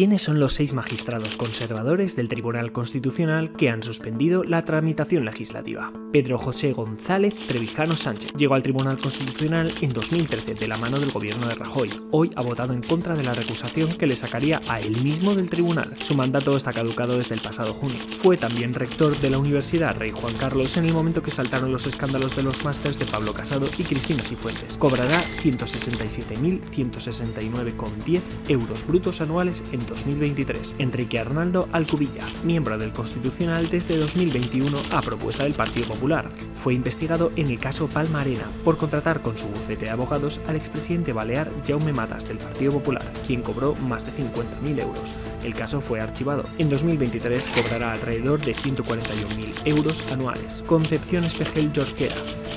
¿Quiénes son los seis magistrados conservadores del Tribunal Constitucional que han suspendido la tramitación legislativa? Pedro José González Trevijano Sánchez llegó al Tribunal Constitucional en 2013 de la mano del gobierno de Rajoy. Hoy ha votado en contra de la recusación que le sacaría a él mismo del tribunal. Su mandato está caducado desde el pasado junio. Fue también rector de la Universidad Rey Juan Carlos en el momento que saltaron los escándalos de los másters de Pablo Casado y Cristina Cifuentes. Cobrará 167.169,10 euros brutos anuales en 2023. Enrique Arnaldo Alcubilla, miembro del Constitucional desde 2021 a propuesta del Partido Popular, fue investigado en el caso Palma Arena por contratar con su bufete de abogados al expresidente balear Jaume Matas del Partido Popular, quien cobró más de 50.000 euros. El caso fue archivado. En 2023 cobrará alrededor de 141.000 euros anuales. Concepción Espejel Jorquera,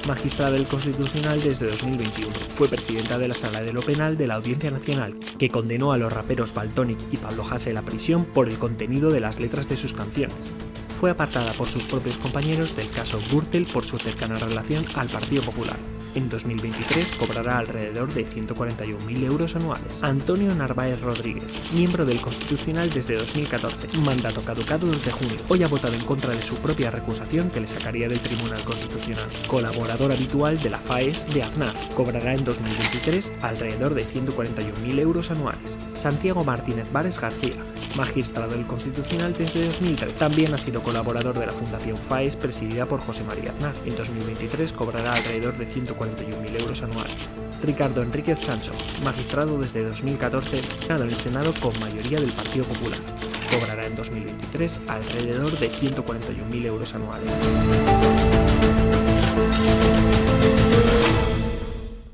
magistrada del Constitucional desde 2021. Fue presidenta de la Sala de lo Penal de la Audiencia Nacional, que condenó a los raperos Baltonic y Pablo Hasse a la prisión por el contenido de las letras de sus canciones. Fue apartada por sus propios compañeros del caso Gürtel por su cercana relación al Partido Popular. En 2023 cobrará alrededor de 141.000 euros anuales. Antonio Narváez Rodríguez, miembro del Constitucional desde 2014, mandato caducado desde junio. Hoy ha votado en contra de su propia recusación que le sacaría del Tribunal Constitucional. Colaborador habitual de la FAES de Aznar, cobrará en 2023 alrededor de 141.000 euros anuales. Santiago Martínez Vares García, magistrado del Constitucional desde 2003. También ha sido colaborador de la Fundación FAES presidida por José María Aznar. En 2023 cobrará alrededor de 141.000 euros anuales. Ricardo Enríquez Sancho, magistrado desde 2014, ganado en el Senado con mayoría del Partido Popular. Cobrará en 2023 alrededor de 141.000 euros anuales.